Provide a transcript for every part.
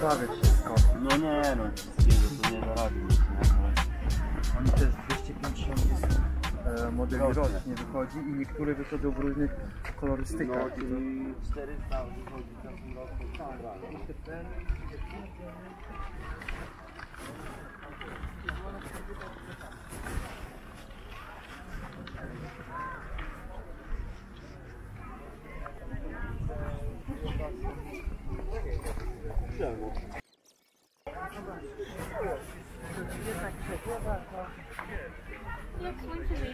Prawie wszystko. No nie no, to nie zarobi. Oni 250 jest e, modeli Rocznie. rocznie wychodzi i niektóre wychodzą w różnych kolorystykach. No, czyli 400 wychodzi w każdym roku. To jest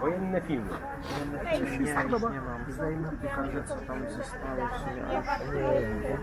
Wojenne filmy. Nie, nie mam. Zdejmę, pokażę co tam zostało. czy Nie, nie,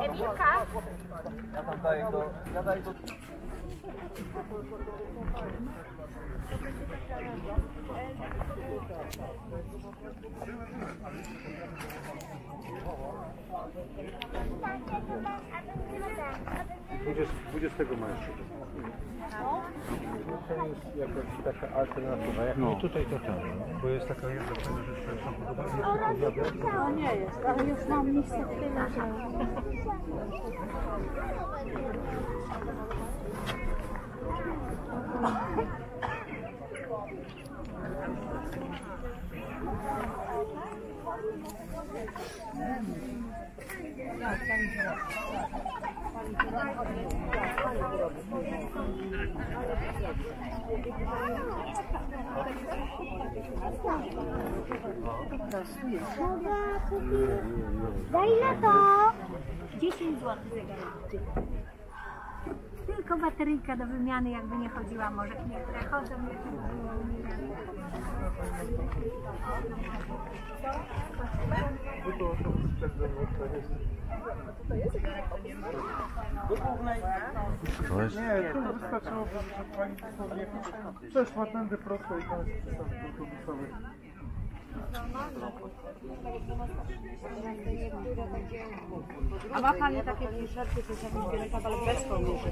É minha casa. 20 maja To jest jakaś taka alternatywa. Jak no. tutaj to tam, bo jest taka jedna fajna rzecz, która się podoba. No nie jest, ale już mam miejsce w tym, że... Za ile to? 10 zł zegarek. Tylko bateryjka do wymiany, jakby nie chodziła, może niektóre chodzą, To jest? Nie, to wystarczyłoby, że pani przeszła tędy prosto i tam jest przystanek autobusowy. A ma Pani takie t-shirty, to jest jakiś wielka, bez kołnierzy.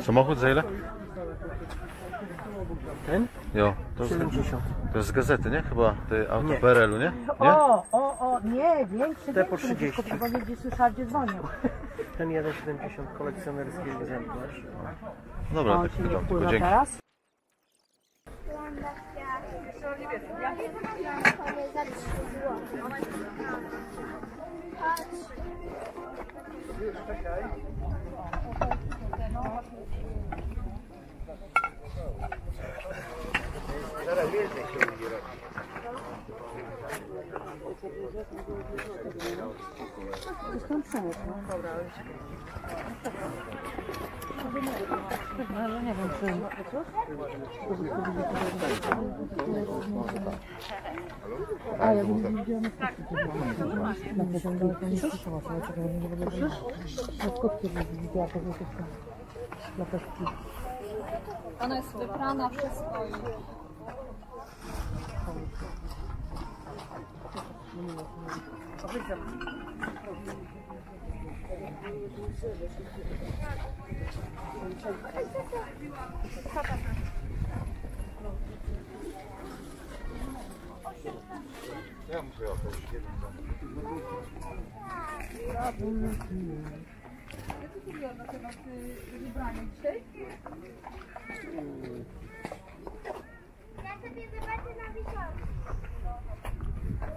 Samochód za ile? Ten? Jo, to, 70. to jest z gazety, nie? Chyba tej auto PRL-u, nie? Nie? O, o, o, nie, większy, Te po większy, 30. tylko powoli gdzie słyszała, gdzie dzwonił. Ten 1,70 kolekcjonerski egzemplarz. Dobra, tak nie pytam, tylko dzięki. teraz. Za 3 zł. Patrz. Ale nie wiem, czy... A, ja bym nie widziała na Na pewno daleko nie ale czekaj, nie będę Na skutki widziała pewnie tylko na jest wyprana, wszystko. Ja sobie zobaczę na wieczorze.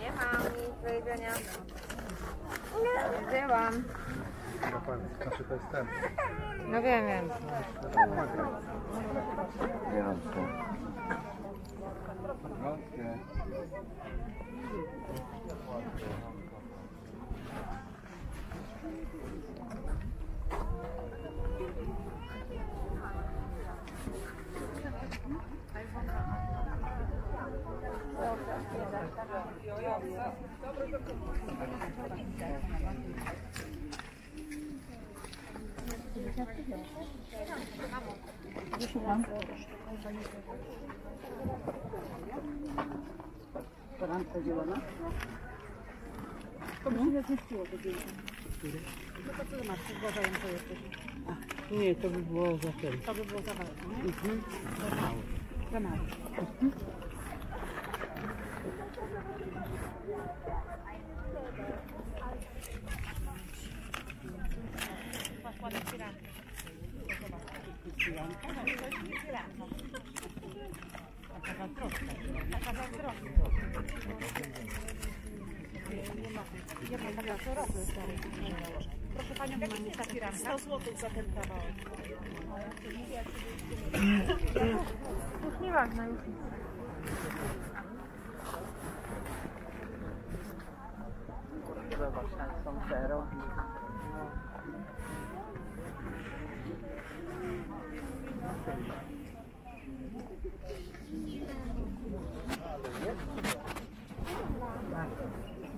Nie mam nic do jedzenia. Wzięłam. Znaczy to jest ten. No wiem, wiem. Nie wiem co. 好的。Nie, to by było za tym. To by było za bardzo, nie? Mhm. Za mało. Proszę Panią, jaka jest ta firanka? 100 zł za ten kawałek. Już nieważne, już nic.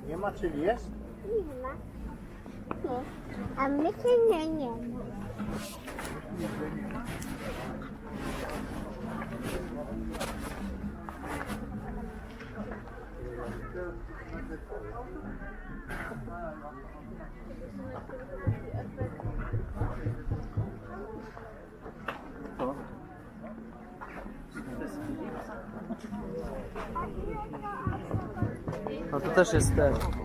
Nie ma, czyli jest? Nie ma. Nie. A my się nie, nie ma. No to też jest ten.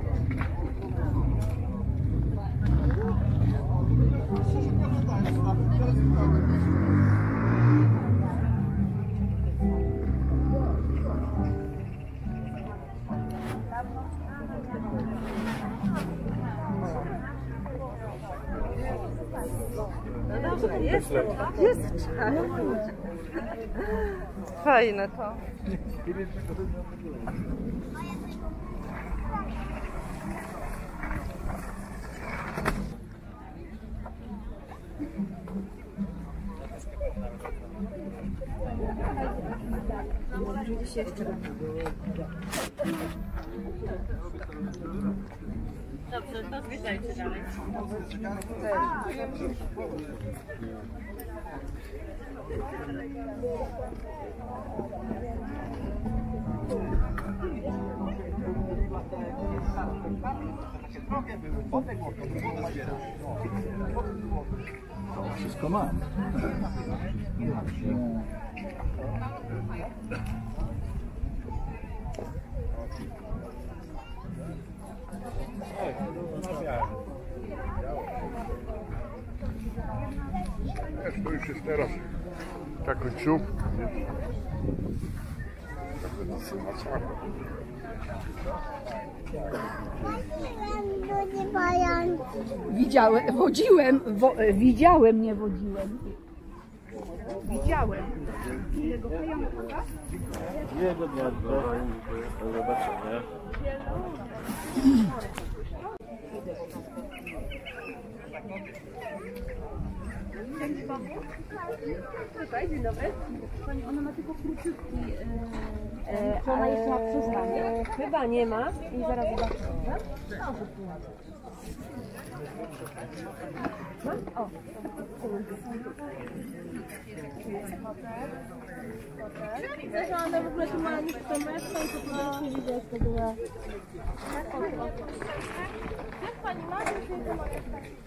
leci. Jest czas. Fajne to. Dzisiaj jeszcze. Dobrze, to zbliżajcie dalej. To wszystko mam. Już jest teraz ta końcówka, wiesz. Widziałem, wodziłem, wo, e, widziałem, nie wodziłem. Widziałem. Jego dnia trochę, zobaczę, nie? Czy ona jeszcze ma przyszła, nie? Chyba nie ma i zaraz zobaczymy. Ona w ogóle tu ma nic to męską, to po prostu widać w ogóle. Jak pani ma, to się to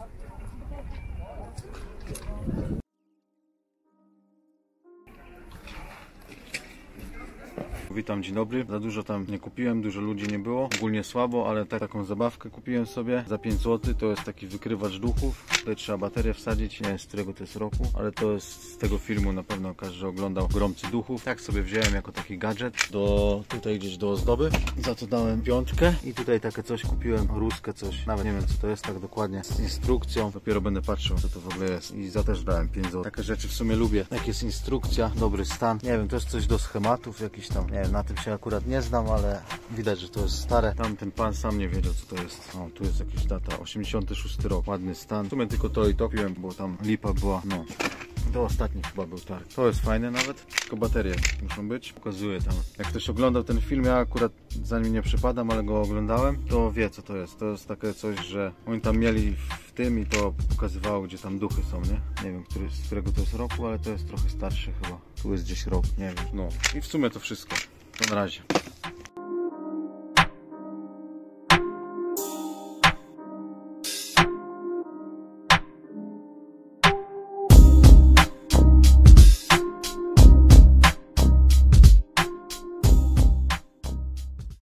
Witam, dzień dobry. Za dużo tam nie kupiłem, dużo ludzi nie było. Ogólnie słabo, ale tak, taką zabawkę kupiłem sobie za 5 zł. To jest taki wykrywacz duchów. Tutaj trzeba baterię wsadzić. Nie wiem z którego to jest roku, ale to jest z tego filmu na pewno każdy oglądał Gromcy Duchów. Tak sobie wziąłem jako taki gadżet do tutaj gdzieś do ozdoby. Za to dałem piątkę i tutaj takie coś kupiłem, ruskę coś. Nawet nie wiem co to jest tak dokładnie. Z instrukcją. Dopiero będę patrzył co to w ogóle jest. I za też dałem 5 zł. Takie rzeczy w sumie lubię. Jak jest instrukcja, dobry stan. Nie wiem, to jest coś do schematów jakiś tam. Nie wiem, na tym się akurat nie znam, ale widać, że to jest stare. Tam ten pan sam nie wiedział co to jest. O, tu jest jakaś data. 86 rok. Ładny stan. W sumie tylko to i to piłem, bo tam lipa była. No. To ostatni chyba był targ. To jest fajne nawet, tylko baterie muszą być. Pokazuję tam. Jak ktoś oglądał ten film, ja akurat za nim nie przypadam, ale go oglądałem, to wie co to jest. To jest takie coś, że oni tam mieli w tym i to pokazywało, gdzie tam duchy są, nie? Nie wiem, który, z którego to jest roku, ale to jest trochę starszy chyba. Tu jest gdzieś rok, nie wiem. No i w sumie to wszystko. To na razie.